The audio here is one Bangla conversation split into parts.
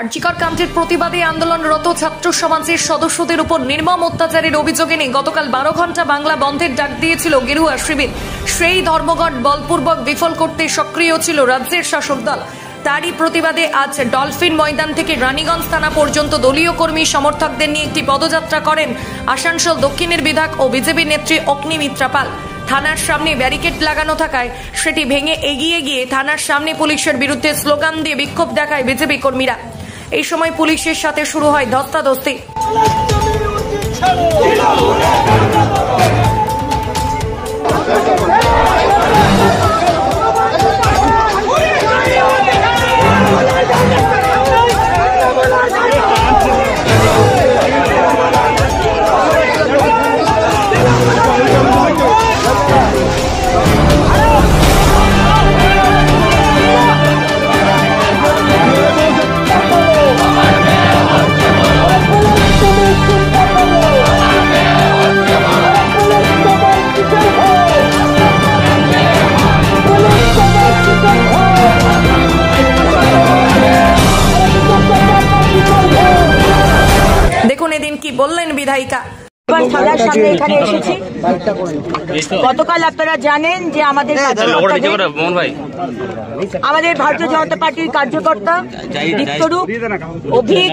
আর্জিকর কাণ্ডের প্রতিবাদে আন্দোলনরত ছাত্র সমাজের সদস্যদের উপর নির্মম অত্যাচারের অভিযোগ এনে গতকাল বারো ঘণ্টা বাংলা বন্ধের ডাক দিয়েছিল গেরুয়া শিবির। সেই ধর্মঘট বলপূর্বক বিফল করতে সক্রিয় ছিল রাজ্যের শাসক দল। তারই প্রতিবাদে আজ ডলফিন ময়দান থেকে রানীগঞ্জ থানা পর্যন্ত দলীয় কর্মী সমর্থকদের নিয়ে একটি পদযাত্রা করেন আসানসোল দক্ষিণের বিধায়ক ও বিজেপি নেত্রী অগ্নিমিত্রা পাল। থানার সামনে ব্যারিকেড লাগানো থাকায় সেটি ভেঙে এগিয়ে গিয়ে থানার সামনে পুলিশের বিরুদ্ধে স্লোগান দিয়ে বিক্ষোভ দেখায় বিজেপি কর্মীরা। এই সময় পুলিশের সাথে শুরু হয় ধস্তাধস্তি। বললেন বিধায়িকা। এবার সামনে এখানে এসেছি। গতকাল আপনারা জানেন যে আমাদের ভাই। আমাদের ভারতীয় জনতা পার্টির কার্যকর্তা নিত্যরূপ অভিক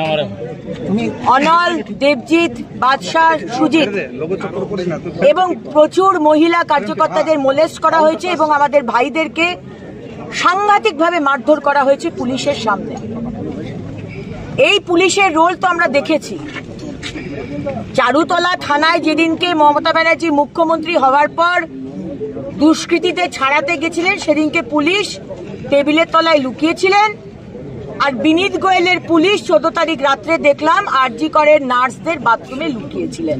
অনল দেবজিৎ বাদশাহ সুজিত। এবং প্রচুর মহিলা কার্যকর্তাদের মোলেস করা হয়েছে এবং আমাদের ভাইদেরকে সাংঘাতিকভাবে মারধর করা হয়েছে পুলিশের সামনে। এই পুলিশের রোল তো আমরা দেখেছি। চারুতলা থানায় যেদিনকে মমতা ব্যানার্জি মুখ্যমন্ত্রী হওয়ার পর দুষ্কৃতীতে ছাড়াতে গেছিলেন, সেদিনকে পুলিশ টেবিলের তলায় লুকিয়েছিলেন। আর বিনীত গোয়েলের পুলিশ চোদ্দ তারিখ রাত্রে দেখলাম, আরজি করের নার্সদের বাথরুমে লুকিয়েছিলেন।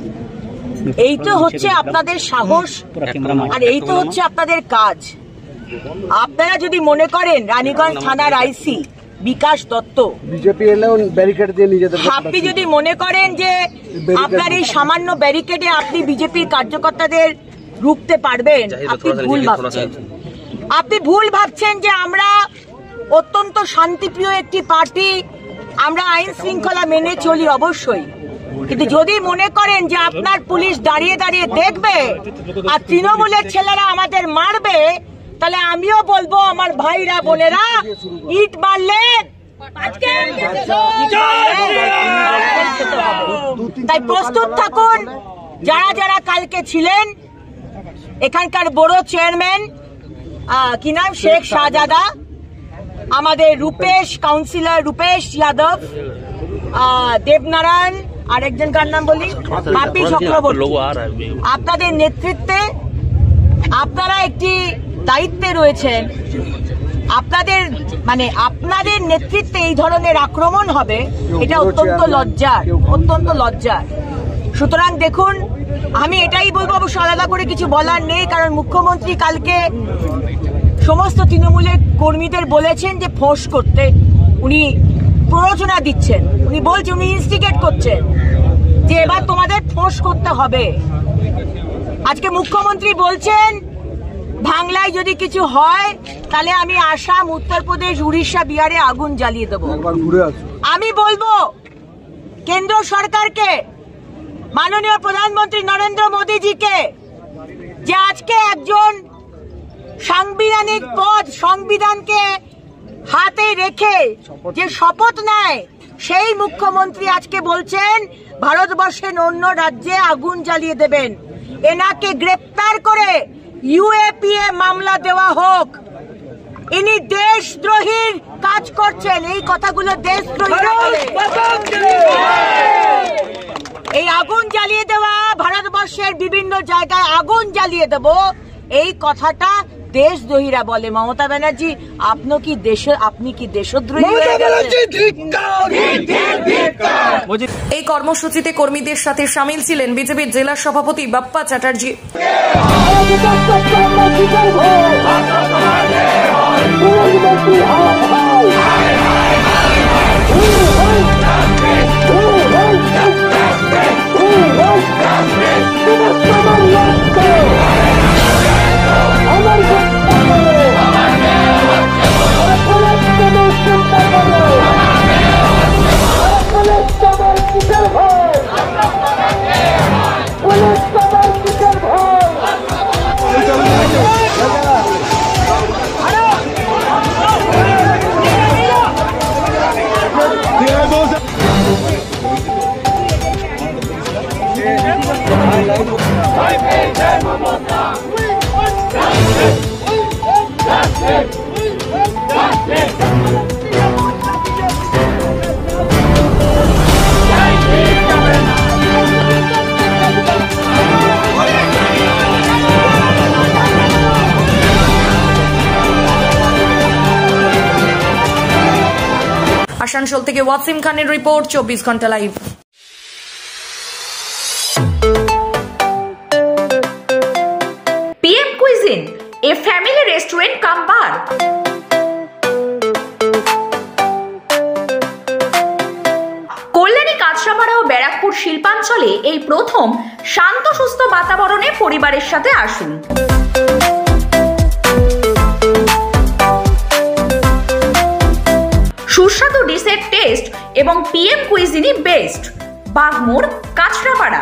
এই তো হচ্ছে আপনাদের সাহস, আর এই তো হচ্ছে আপনাদের কাজ। আপনারা যদি মনে করেন, রানীগঞ্জ থানার আইসি বিকাশ দত্ত। বিজেপি এলেও ব্যারিকেড দিয়ে নিজেদের আপনি যদি মনে করেন যে আপনার এই সামান্য ব্যারিকেডে আপনি বিজেপির কার্যকর্তাদের রুখতে পারবেন আপনি ভুল ভাবছেন। আপনি ভুল ভাবছেন যে আমরা অত্যন্ত শান্তিপ্রিয় একটি পার্টি আমরা আইন শৃঙ্খলা মেনে চলি অবশ্যই। কিন্তু যদি মনে করেন যে আপনার পুলিশ দাঁড়িয়ে দাঁড়িয়ে দেখবে আর তৃণমূলের ছেলেরা আমাদের মারবে তাহলে আমিও বলব, আমার ভাইরা, বোনেরা, ইট মারলে তাই প্রস্তুত থাকুন, যারা যারা কালকে ছিলেন, এখানকার বড় চেয়ারম্যান কি নাম? শেখ শাহজাদা, আমাদের রূপেশ কাউন্সিলর রূপেশ যাদব দেবনারায়ণ আরেকজন কার নাম বলি বাপি চক্রবর্তী। আপনাদের নেতৃত্বে আপনারা একটি দায়িত্বে রয়েছেন আপনাদের মানে আপনাদের নেতৃত্বে এই ধরনের আক্রমণ হবে, এটা অত্যন্ত লজ্জার অত্যন্ত লজ্জার। সুতরাং দেখুন, আমি এটাই বলব, অবশ্য আলাদা করে কিছু বলার নেই, কারণ মুখ্যমন্ত্রী কালকে সমস্ত তৃণমূলের কর্মীদের বলেছেন যে ফোঁস করতে। উনি প্ররোচনা দিচ্ছেন। উনি বলছেন, উনি ইনস্টিগেট করছেন যে এবার তোমাদের ফোঁস করতে হবে। আজকে মুখ্যমন্ত্রী বলছেন বাংলায় যদি কিছু হয় তাহলে আমি আসাম উত্তরপ্রদেশ উড়িষ্যা বিহারে আগুন জ্বালিয়ে দেবো। আমি বলব কেন্দ্র সরকারকে মাননীয় প্রধানমন্ত্রী নরেন্দ্র মোদীজিকে যে আজকে একজন সাংবিধানিক পদ সংবিধানকে হাতে রেখে যে শপথ নেয় সেই মুখ্যমন্ত্রী আজকে বলছেন ভারতবর্ষের অন্য রাজ্যে আগুন জ্বালিয়ে দেবেন। এনাকে গ্রেপ্তার করে ইউএপিএ মামলা দেওয়া হোক। ইনি দেশদ্রোহীর কাজ করছেন। এই কথাগুলো দেশদ্রোহীরা এই আগুন জ্বালিয়ে দেওয়া ভারতবর্ষের বিভিন্ন জায়গায় আগুন জ্বালিয়ে দেব। এই কথাটা দেশদ্রোহীরা বলে মমতা ব্যানার্জি আপনি কি দেশ আপনি কি দেশদ্রোহী? এই কর্মসূচিতে কর্মীদের সাথে সামিল ছিলেন বিজেপির জেলা সভাপতি বাপ্পা চ্যাটার্জি আসানসোল থেকে ওয়াসিম খানের রিপোর্ট চব্বিশ ঘণ্টা live a family restaurant, come bar. Kanchrapara ও ব্যারাকপুর শিল্পাঞ্চলে এই প্রথম শান্ত, সুস্থ বাতাবরণে পরিবারের সাথে আসুন। সুস্বাদু ডিসের টেস্ট এবং PM cuisine best Bagmore Kanchrapara.